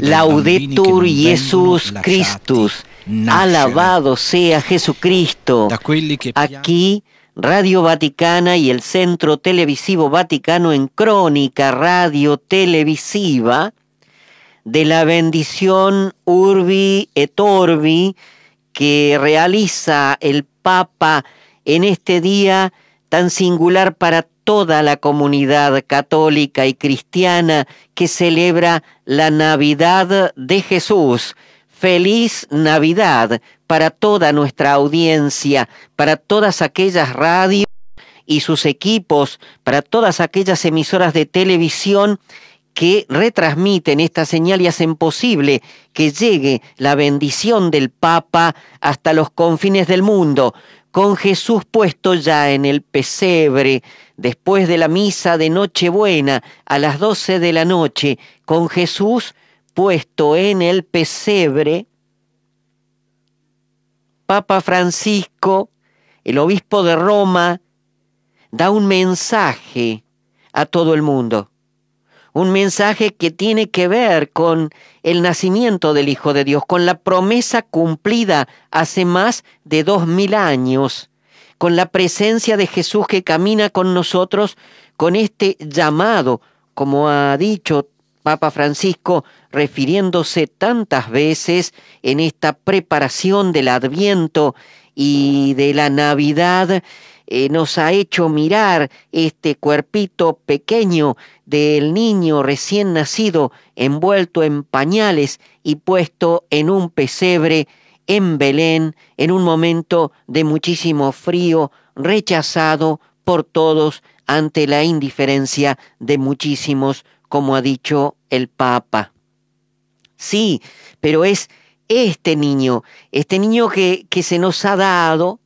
Laudetur Jesus Christus. Alabado sea Jesucristo. Aquí Radio Vaticana y el Centro Televisivo Vaticano en Crónica Radio Televisiva de la bendición Urbi et Orbi que realiza el Papa en este día tan singular para toda la comunidad católica y cristiana que celebra la Navidad de Jesús. Feliz Navidad para toda nuestra audiencia, para todas aquellas radios y sus equipos, para todas aquellas emisoras de televisión que retransmiten esta señal y hacen posible que llegue la bendición del Papa hasta los confines del mundo, con Jesús puesto ya en el pesebre, después de la misa de Nochebuena a las doce de la noche, con Jesús puesto en el pesebre, Papa Francisco, el obispo de Roma, da un mensaje a todo el mundo. Un mensaje que tiene que ver con el nacimiento del Hijo de Dios, con la promesa cumplida hace más de dos mil años, con la presencia de Jesús que camina con nosotros, con este llamado, como ha dicho Papa Francisco, refiriéndose tantas veces en esta preparación del Adviento y de la Navidad, eh, nos ha hecho mirar este cuerpito pequeño del niño recién nacido envuelto en pañales y puesto en un pesebre en Belén en un momento de muchísimo frío, rechazado por todos ante la indiferencia de muchísimos, como ha dicho el Papa. Sí, pero es este niño, este niño que, que se nos ha dado,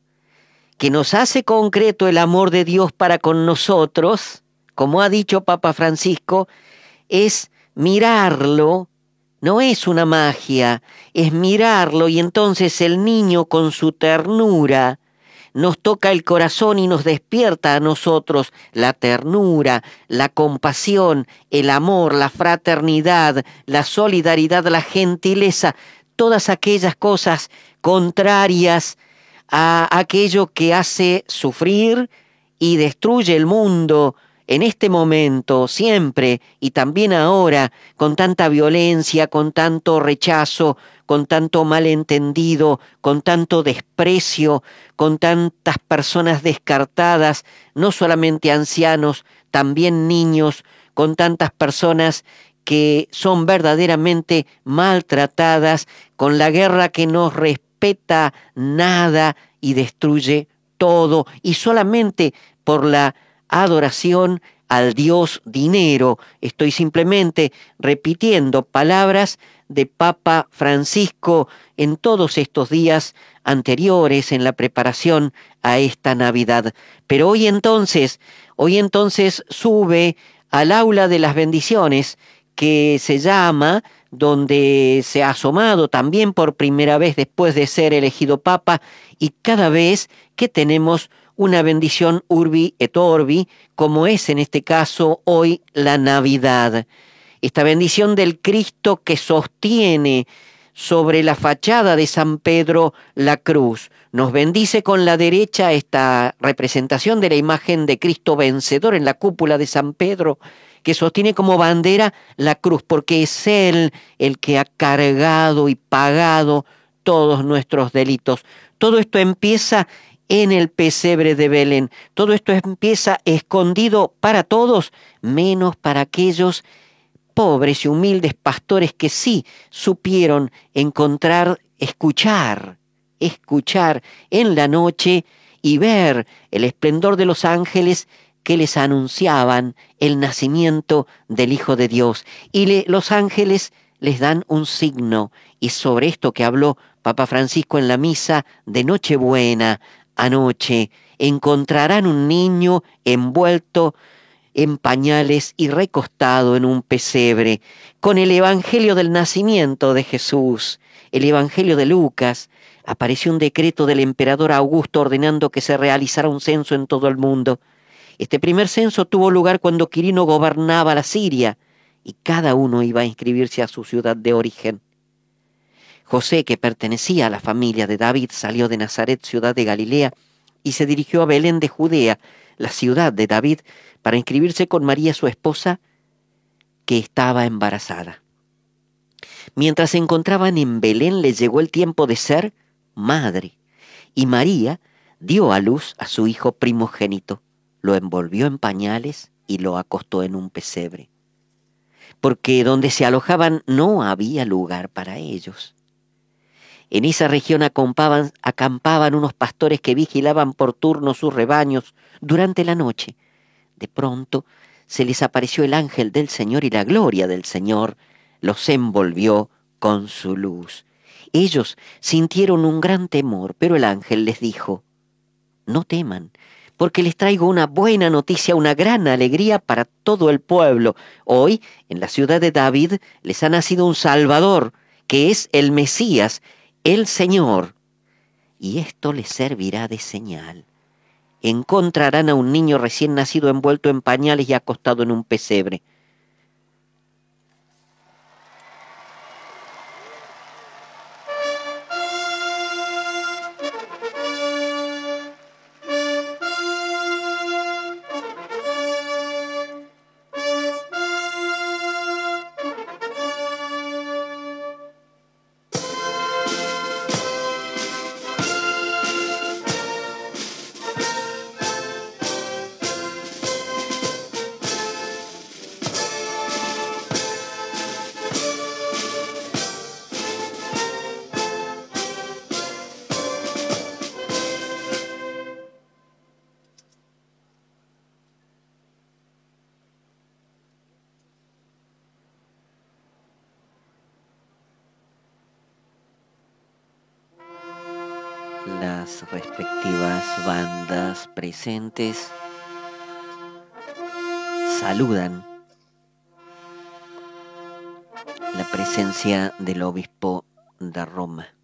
que nos hace concreto el amor de Dios para con nosotros, como ha dicho Papa Francisco, es mirarlo, no es una magia, es mirarlo y entonces el niño con su ternura nos toca el corazón y nos despierta a nosotros la ternura, la compasión, el amor, la fraternidad, la solidaridad, la gentileza, todas aquellas cosas contrarias a aquello que hace sufrir y destruye el mundo en este momento, siempre y también ahora, con tanta violencia, con tanto rechazo, con tanto malentendido, con tanto desprecio, con tantas personas descartadas, no solamente ancianos, también niños, con tantas personas que son verdaderamente maltratadas, con la guerra que nos respeta nada y destruye todo, y solamente por la adoración al Dios dinero. Estoy simplemente repitiendo palabras de Papa Francisco en todos estos días anteriores en la preparación a esta Navidad. Pero hoy entonces, hoy entonces sube al aula de las bendiciones que se llama donde se ha asomado también por primera vez después de ser elegido Papa y cada vez que tenemos una bendición urbi et orbi, como es en este caso hoy la Navidad. Esta bendición del Cristo que sostiene sobre la fachada de San Pedro la cruz. Nos bendice con la derecha esta representación de la imagen de Cristo vencedor en la cúpula de San Pedro que sostiene como bandera la cruz, porque es Él el que ha cargado y pagado todos nuestros delitos. Todo esto empieza en el pesebre de Belén. Todo esto empieza escondido para todos, menos para aquellos pobres y humildes pastores que sí supieron encontrar, escuchar, escuchar en la noche y ver el esplendor de los ángeles que les anunciaban el nacimiento del Hijo de Dios. Y los ángeles les dan un signo. Y sobre esto que habló Papa Francisco en la misa de Nochebuena, anoche, encontrarán un niño envuelto en pañales y recostado en un pesebre, con el Evangelio del nacimiento de Jesús, el Evangelio de Lucas, apareció un decreto del emperador Augusto ordenando que se realizara un censo en todo el mundo. Este primer censo tuvo lugar cuando Quirino gobernaba la Siria y cada uno iba a inscribirse a su ciudad de origen. José, que pertenecía a la familia de David, salió de Nazaret, ciudad de Galilea, y se dirigió a Belén de Judea, la ciudad de David, para inscribirse con María, su esposa, que estaba embarazada. Mientras se encontraban en Belén, le llegó el tiempo de ser madre, y María dio a luz a su hijo primogénito, lo envolvió en pañales y lo acostó en un pesebre, porque donde se alojaban no había lugar para ellos. En esa región acampaban, acampaban unos pastores que vigilaban por turno sus rebaños durante la noche. De pronto se les apareció el ángel del Señor y la gloria del Señor los envolvió con su luz. Ellos sintieron un gran temor, pero el ángel les dijo, no teman, porque les traigo una buena noticia, una gran alegría para todo el pueblo. Hoy, en la ciudad de David, les ha nacido un Salvador, que es el Mesías, el Señor. Y esto les servirá de señal. Encontrarán a un niño recién nacido envuelto en pañales y acostado en un pesebre. Respectivas bandas presentes saludan la presencia del obispo de Roma.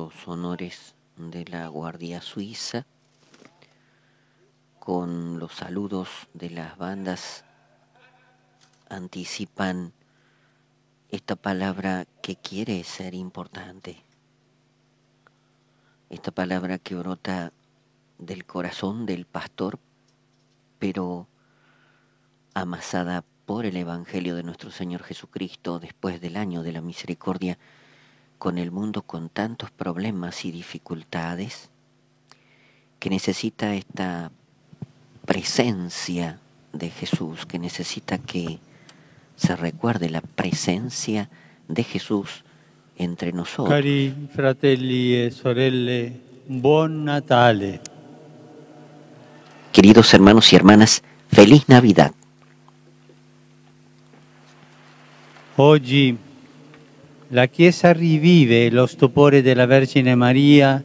Los honores de la Guardia Suiza con los saludos de las bandas anticipan esta palabra que quiere ser importante, esta palabra que brota del corazón del pastor, pero amasada por el Evangelio de nuestro Señor Jesucristo después del año de la misericordia con el mundo con tantos problemas y dificultades, que necesita esta presencia de Jesús, que necesita que se recuerde la presencia de Jesús entre nosotros. Cari fratelli e sorelle, buon Natale. Queridos hermanos y hermanas, feliz Navidad. Oggi la Chiesa rivive lo stupore della Vergine Maria,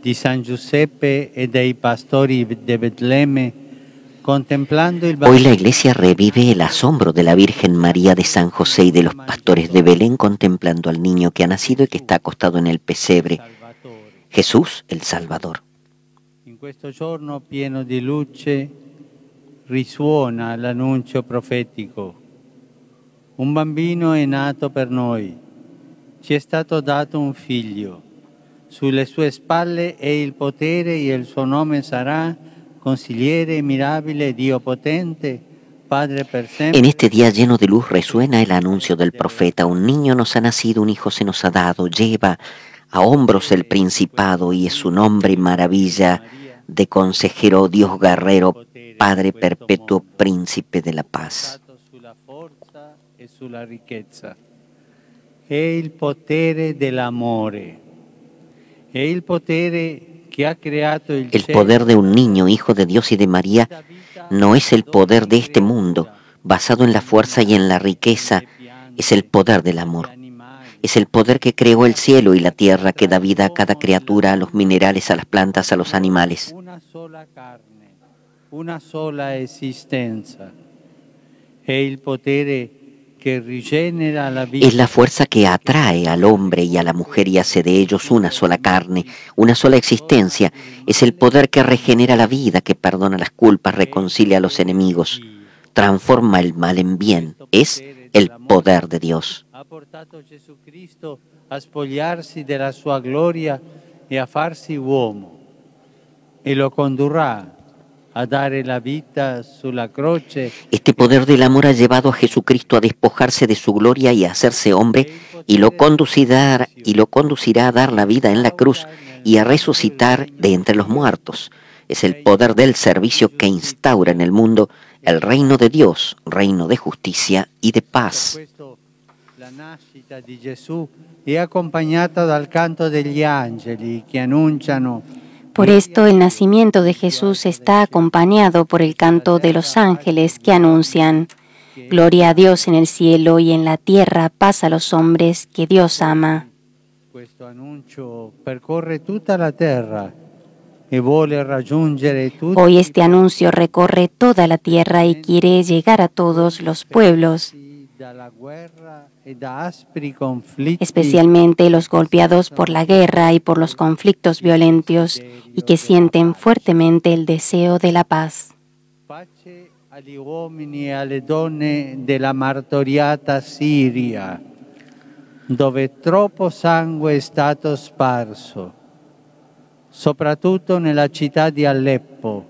di San Giuseppe e dei pastori de Betlemme, contemplando il Hoy la Iglesia revive el asombro de la Virgen María de San José y de los pastores de Belén contemplando al niño que ha nacido y que está acostado en el pesebre, Jesús el Salvador. In questo giorno pieno di luce risuona l'annuncio profetico. Un bambino è nato per noi ci è stato dato un figlio. Sulle sue spalle è il potere e il suo nome sarà consigliere mirabile, Dio potente. En este día lleno de luz resuena el anuncio del profeta. Un niño nos ha nacido, un hijo se nos ha dado, lleva a hombros el principado y es su nombre maravilla, de consejero, Dios guerrero, Padre perpetuo, príncipe de la paz. sulla forza e sulla ricchezza. È il potere dell'amore. È il potere che ha creato il El poder de un niño, hijo de Dios y de María, no es el poder de este mundo, basado en la fuerza y en la riqueza, es el poder del amor. Es el poder que creó el cielo y la tierra, que da vida a cada criatura, a los minerales, a las plantas, a los animales. Una sola carne, una sola Es la fuerza que atrae al hombre y a la mujer y hace de ellos una sola carne, una sola existencia. Es el poder que regenera la vida, que perdona las culpas, reconcilia a los enemigos, transforma el mal en bien. Es el poder de Dios. Ha portato Gesù Cristo a spogliarsi della sua gloria e a farsi uomo e lo condurrà Este poder del amor ha llevado a Jesucristo a despojarse de su gloria y a hacerse hombre y lo conducirá, y lo conducirá a dar la vida en la cruz y a resucitar de entre los muertos. Es el poder del servicio que instaura en el mundo el reino de Dios, reino de justicia y de paz. la nascita di Gesù è accompagnata dal canto degli angeli che annunciano Por esto el nacimiento de Jesús está acompañado por el canto de los ángeles que anuncian, Gloria a Dios en el cielo y en la tierra, paz a los hombres que Dios ama. e Hoy este anuncio recorre toda la tierra y quiere llegar a todos los pueblos, especialmente los golpeados por la guerra y por los conflictos violentos y que sienten fuertemente el deseo de la paz. dove troppo sangue è stato sparso, soprattutto nella città di Aleppo,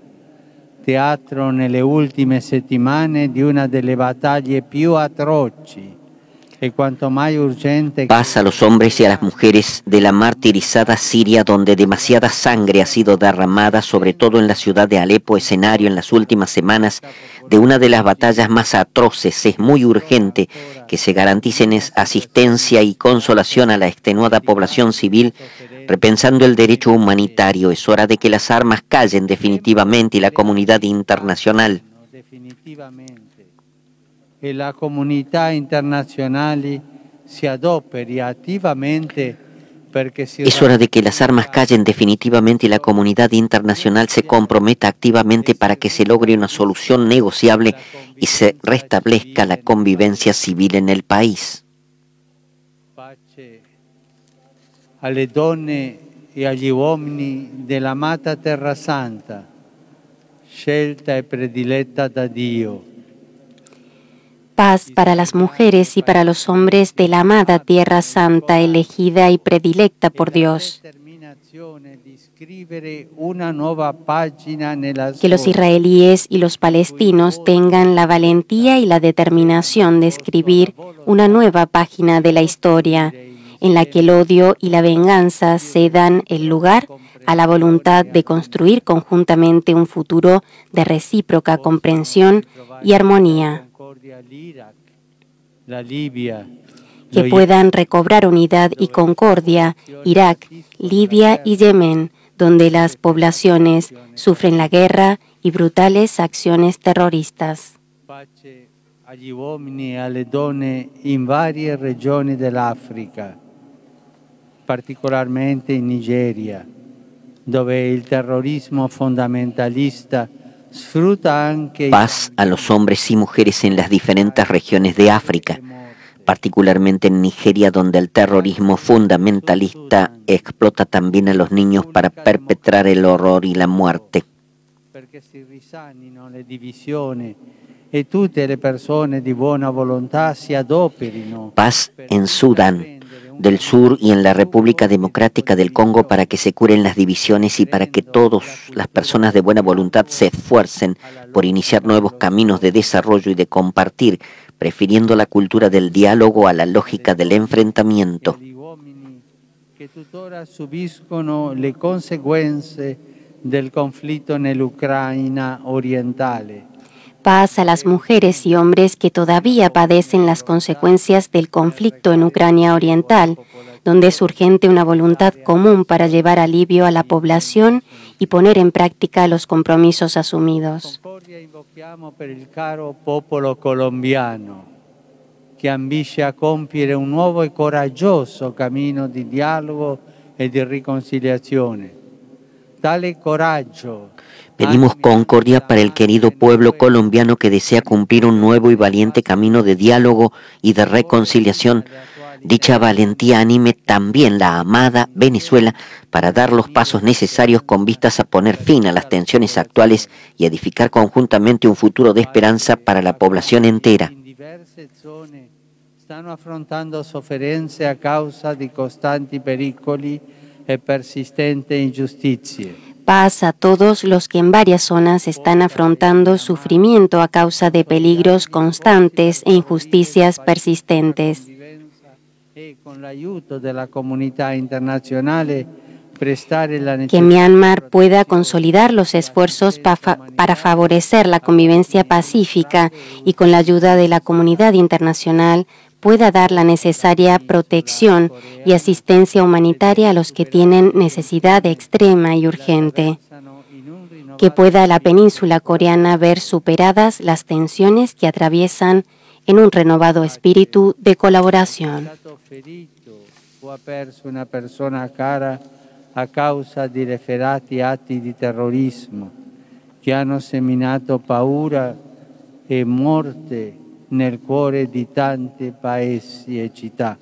teatro nelle ultime settimane di una delle battaglie più atroci e Paz a los hombres y a las mujeres de la martirizada Siria donde demasiada sangre ha sido derramada, sobre todo en la ciudad de Alepo, escenario en las últimas semanas de una de las batallas más atroces. Es muy urgente que se garanticen asistencia y consolación a la extenuada población civil, repensando el derecho humanitario. Es hora de que las armas callen definitivamente y la comunidad internacional definitivamente e la comunità internazionale si adoperi attivamente perché si Es hora de que las armas callen definitivamente y la comunidad internacional se comprometa activamente para que se logre una solución negociable y se restablezca la convivencia civil en el país. pace alle donne e agli uomini dell'amata Terra Santa, scelta e prediletta da Dio. Paz para las mujeres y para los hombres de la amada Tierra Santa, elegida y predilecta por Dios. Que los israelíes y los palestinos tengan la valentía y la determinación de escribir una nueva página de la historia, en la que el odio y la venganza cedan el lugar a la voluntad de construir conjuntamente un futuro de recíproca comprensión y armonía, que puedan recobrar unidad y concordia Irak, Libia y Yemen, donde las poblaciones sufren la guerra y brutales acciones terroristas. pace agli uomini e alle donne in varie regioni dell'Africa, particolarmente in Nigeria, dove il terrorismo fondamentalista sfrutta anche Paz a los hombres y mujeres en las diferentes regiones de África, particularmente en Nigeria donde el terrorismo fundamentalista explota también a los niños para perpetrar el horror y la muerte. perché si risanino le divisioni e tutte le persone di buona volontà si adoperino Paz en Sudán del Sur y en la República Democrática del Congo para que se curen las divisiones y para que todas las personas de buena voluntad se esfuercen por iniciar nuevos caminos de desarrollo y de compartir, prefiriendo la cultura del diálogo a la lógica del enfrentamiento. e conseguenze del. Paz a las mujeres y hombres que todavía padecen las consecuencias del conflicto en Ucrania Oriental, donde es urgente una voluntad común para llevar alivio a la población y poner en práctica los compromisos asumidos. Che ambisce a compiere un nuovo e coraggioso cammino di dialogo e di riconciliazione. Tale coraggio Pedimos concordia para el querido pueblo colombiano que desea cumplir un nuevo y valiente camino de diálogo y de reconciliación. Dicha valentía anime también la amada Venezuela para dar los pasos necesarios con vistas a poner fin a las tensiones actuales y edificar conjuntamente un futuro de esperanza para la población entera. stanno affrontando sofferenze a causa di costanti pericoli e persistenti ingiustizie. Paz a todos los que en varias zonas están afrontando sufrimiento a causa de peligros constantes e injusticias persistentes. Que Myanmar pueda consolidar los esfuerzos para favorecer la convivencia pacífica y con la ayuda de la comunidad internacional pueda dar la necesaria protección y asistencia humanitaria a los que tienen necesidad extrema y urgente. Que pueda la península coreana ver superadas las tensiones que atraviesan en un renovado espíritu de colaboración. una persona cara a causa di referati atti di terrorismo paura e morte nel cuore di tanti paesi e città.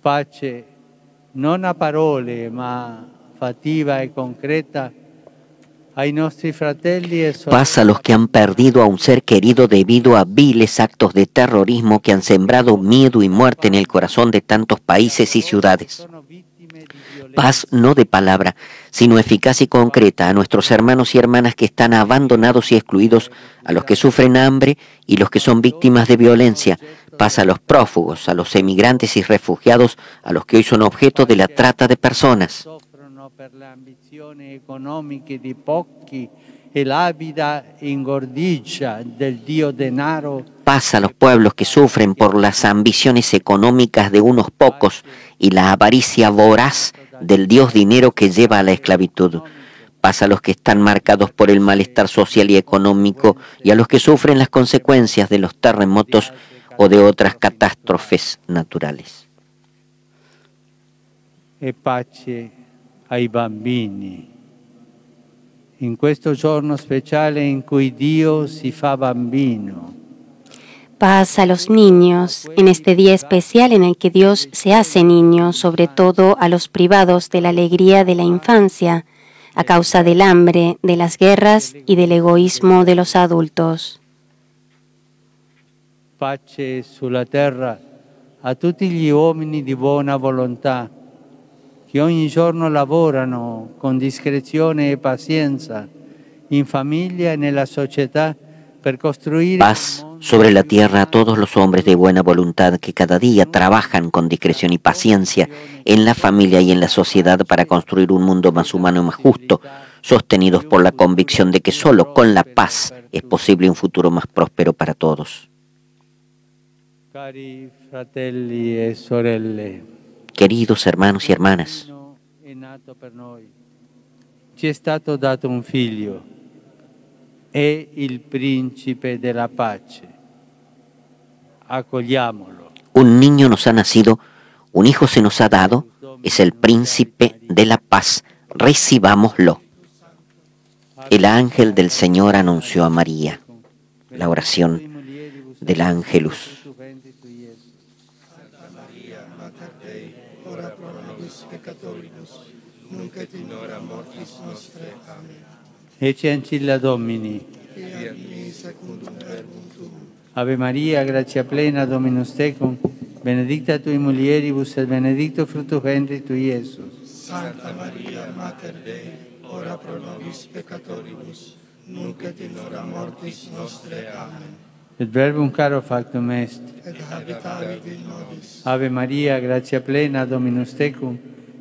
Pace non a parole ma fattiva e concreta e. Paz a los que han perdido a un ser querido debido a viles actos de terrorismo que han sembrado miedo y muerte en el corazón de tantos países y ciudades. Paz no de palabra, sino eficaz y concreta a nuestros hermanos y hermanas que están abandonados y excluidos, a los que sufren hambre y los que son víctimas de violencia. Paz a los prófugos, a los emigrantes y refugiados, a los que hoy son objeto de la trata de personas. Paz a los pueblos que sufren por las ambiciones económicas de unos pocos y la avaricia voraz del dios dinero que lleva a la esclavitud. Paz a los que están marcados por el malestar social y económico y a los que sufren las consecuencias de los terremotos o de otras catástrofes naturales. e pace ai bambini. In questo giorno speciale in cui Dio si fa bambino, Paz a los niños en este día especial en el que Dios se hace niño, sobre todo a los privados de la alegría de la infancia, a causa del hambre, de las guerras y del egoísmo de los adultos. pace sulla terra a tutti gli uomini di buona volontà che ogni giorno lavorano con discrezione e pazienza in famiglia e nella società per costruire Paz sobre la tierra a todos los hombres de buena voluntad que cada día trabajan con discreción y paciencia en la familia y en la sociedad para construir un mundo más humano y más justo, sostenidos por la convicción de que solo con la paz es posible un futuro más próspero para todos. E Queridos hermanos y hermanas. Ci è stato dato un figlio, è il principe della pace. Un niño nos ha nacido, un hijo se nos ha dado, es el príncipe de la paz, recibámoslo. El ángel del Señor anunció a María, la oración del ángelus. Ecce ancilla Domini. Ave Maria, gratia plena, Dominus tecum, benedicta tui mulieribus et benedictus fructus ventris tui, Iesus. Sancta Maria, Mater Dei, ora pro nobis peccatoribus, nunc et in hora mortis nostre. Amen. Et verbum caro factum est. Et habitavit in nobis. Ave Maria, gratia plena, Dominus tecum,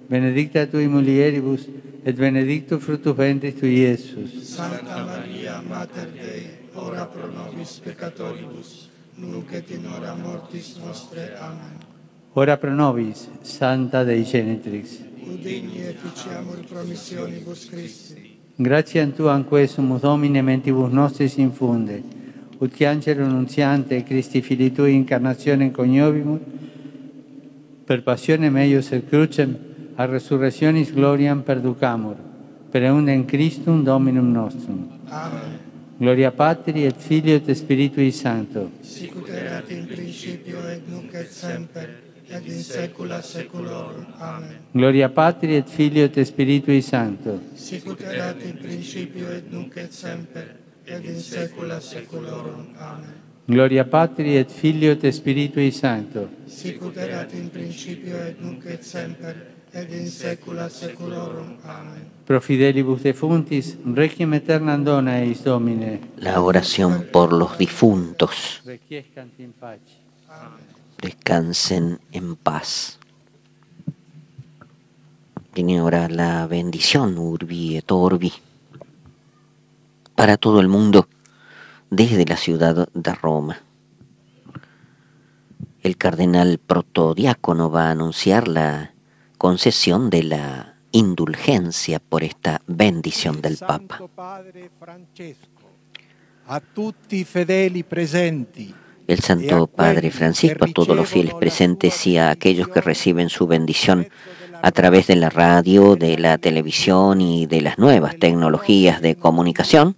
benedicta tui mulieribus, et benedictus fructus ventris tui, Iesus. Sancta Maria, Mater Dei, ora pro nobis peccatoribus, nunc et in hora mortis nostre. Amen. Ora pro nobis, Santa Dei Genetrix. Udini efficiamur promissionibus Christi. Gratiam Tuam quesumus Domine mentibus nostris infunde, ut che angelo nunziante Christi Fili Tui incarnazione coniovimus, per passione meius et crucem, a resurrectionis gloriam perducamur, per eundem Christum Dominum nostrum. Amen. Gloria Patri et Filio et Spiritui Sancto. Sicut erat in principio et nunc et semper, et in saecula saeculorum. Amen. Gloria Patri et Filio et Spiritui Sancto. Sicut erat in principio et nunc et semper, et in saecula saeculorum. Amen. Gloria Patri et Filio et Spiritui Sancto. Sicut erat in principio et nunc et semper, et in saecula saeculorum. Amen. Pro fidelibus defuntis, requiem aeternam dona eis Domine. La oración por los difuntos. Descansen en paz. Tiene ahora la bendición Urbi et Orbi para todo el mundo desde la ciudad de Roma. El cardenal protodiácono va a anunciar la concesión de la indulgencia por esta bendición del Papa. El Santo Padre Francisco, a todos los fieles presentes y a aquellos que reciben su bendición a través de la radio, de la televisión y de las nuevas tecnologías de comunicación,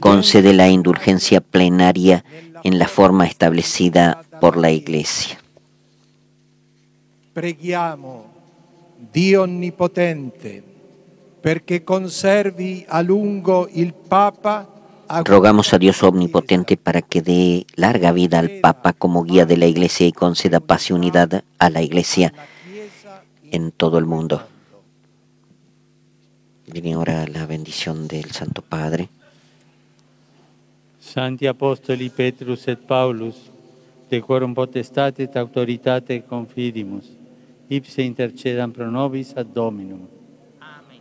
concede la indulgencia plenaria en la forma establecida por la Iglesia. Preghiamo Dio Onnipotente perché conservi a lungo il Papa Rogamos a Dios Omnipotente para que dé larga vida al Papa como guía de la Iglesia y conceda paz y unidad a la Iglesia en todo el mundo. Viene ahora la bendición del Santo Padre. Santi Apostoli Petrus et Paulus, de quorum potestate et autoritate confidimus, ipse intercedam pro nobis ad Dominum. Amen.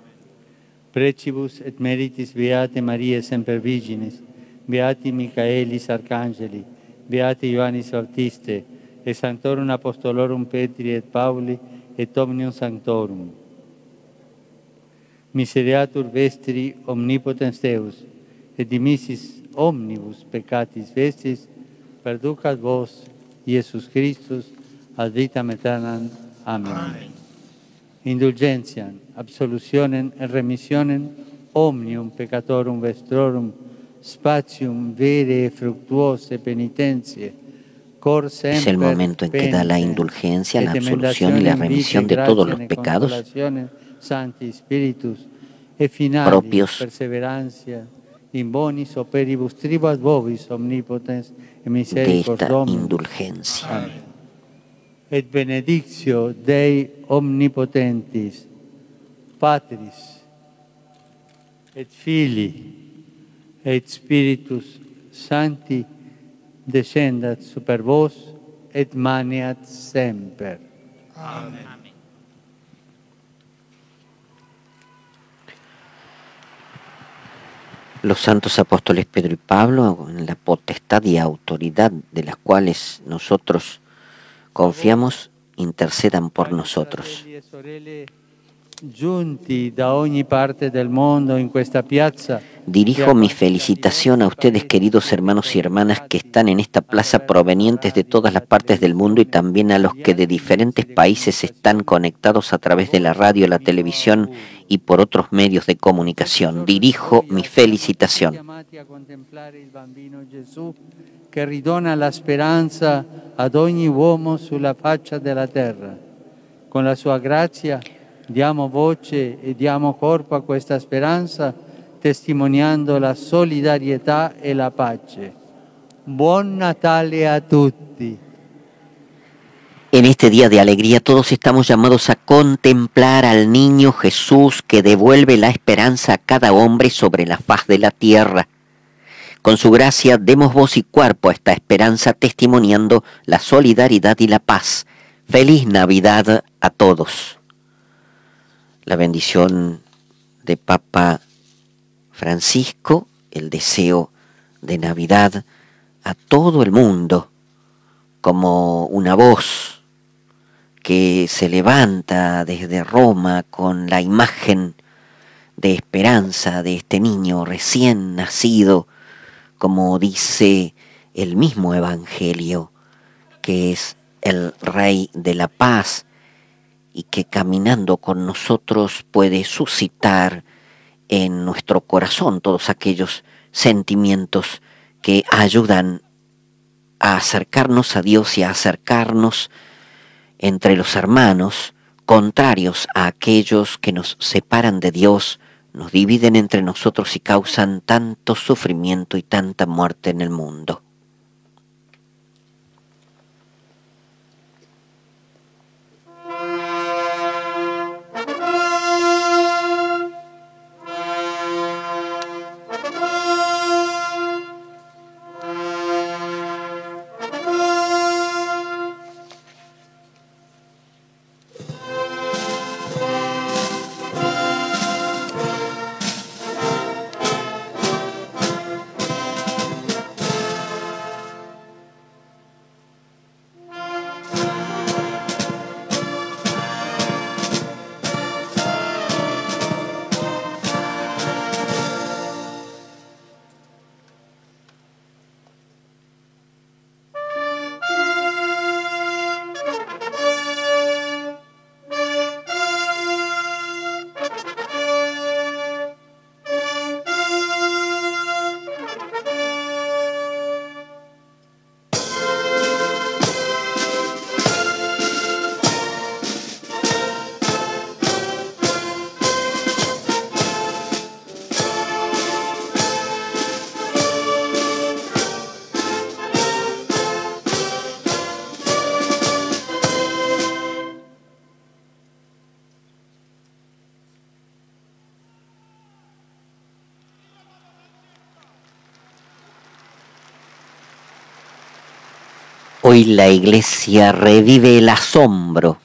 Precibus et meritis Beate Mariae Semper Virginis, Beati Michaelis Arcangeli, Beati Ioannis Baptiste, et Sanctorum Apostolorum Petri et Pauli, et Omnium Sanctorum. Misereatur vestri omnipotens Deus, et dimissis omnibus peccatis vestis, perducat vos, Iesus Christus, ad vitam aeternam. Amen. Indulgentiam, absolutionem et remissionem omnium peccatorum vestrorum, spatium vere e fructuose penitentiae, cor Es el momento en que da la indulgencia, la absolución y la remisión de todos los pecados propios perseverancia in bonis operibus tribas vobis omnipotens et misericordium Domini. indulgencia. Amen. Et benedictio Dei omnipotentis, Patris, et Filii, et Spiritus Sancti, descendat super vos et maniat semper. Amen. Los santos apóstoles Pedro y Pablo, en la potestad y autoridad de las cuales nosotros confiamos, intercedan por nosotros. Dirijo mi felicitación a ustedes, queridos hermanos y hermanas que están en esta plaza provenientes de todas las partes del mundo y también a los que de diferentes países están conectados a través de la radio, la televisión y por otros medios de comunicación. Dirijo mi felicitación. che ridona la speranza ad ogni uomo sulla faccia della terra. Con la sua grazia diamo voce e diamo corpo a questa speranza testimoniando la solidarietà e la pace. Buon Natale a tutti. En este día de alegría todos estamos llamados a contemplar al niño Jesús que devuelve la esperanza a cada hombre sobre la faz de la tierra. Con su gracia demos voz y cuerpo a esta esperanza testimoniando la solidaridad y la paz Feliz Navidad a todos. La bendición de Papa Francisco, el deseo de Navidad a todo el mundo, como una voz que se levanta desde Roma con la imagen de esperanza de este niño recién nacido, como dice el mismo Evangelio, que es el Rey de la Paz y que caminando con nosotros puede suscitar en nuestro corazón todos aquellos sentimientos que ayudan a acercarnos a Dios y a acercarnos entre los hermanos, contrarios a aquellos que nos separan de Dios, nos dividen entre nosotros y causan tanto sufrimiento y tanta muerte en el mundo. Hoy la iglesia revive el asombro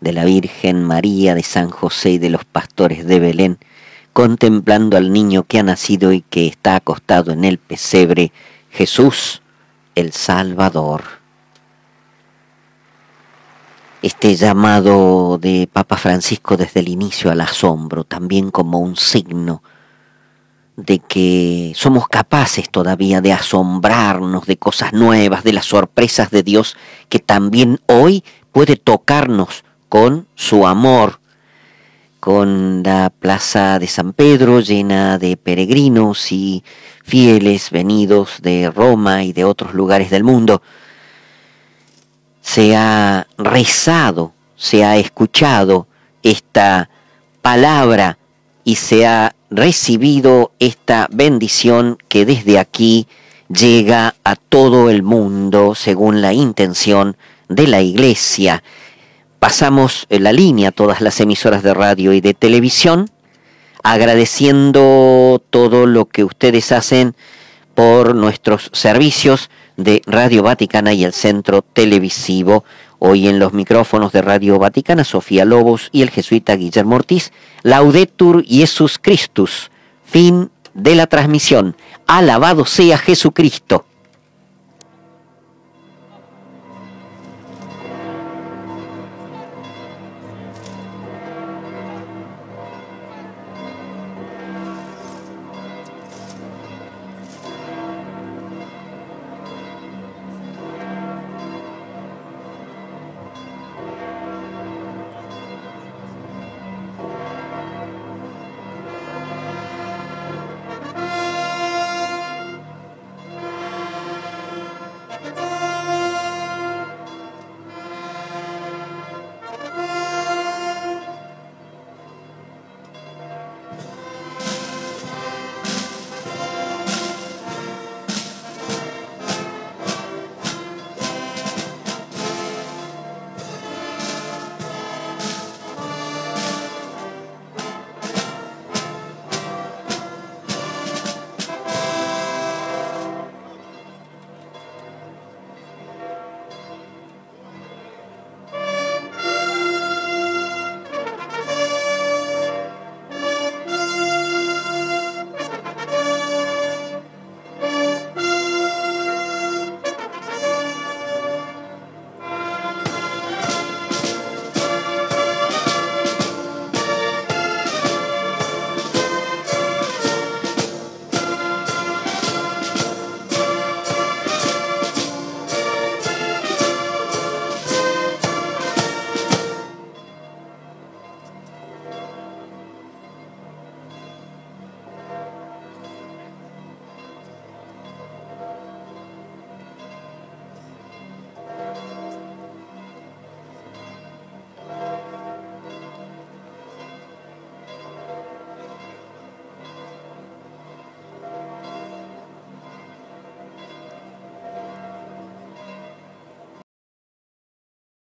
de la Virgen María, de San José y de los pastores de Belén, contemplando al niño que ha nacido y que está acostado en el pesebre, Jesús el Salvador. Este llamado de Papa Francisco desde el inicio al asombro, también como un signo de que somos capaces todavía de asombrarnos de cosas nuevas, de las sorpresas de Dios, que también hoy puede tocarnos con su amor, con la plaza de San Pedro llena de peregrinos y fieles venidos de Roma y de otros lugares del mundo. Se ha rezado, se ha escuchado esta palabra y se ha recibido esta bendición que desde aquí llega a todo el mundo según la intención de la Iglesia. Pasamos la línea a todas las emisoras de radio y de televisión, agradeciendo todo lo que ustedes hacen por nuestros servicios de Radio Vaticana y el Centro Televisivo. Hoy en los micrófonos de Radio Vaticana, Sofía Lobos y el jesuita Guillermo Ortiz, Laudetur Jesus Christus, fin de la transmisión. Alabado sea Jesucristo.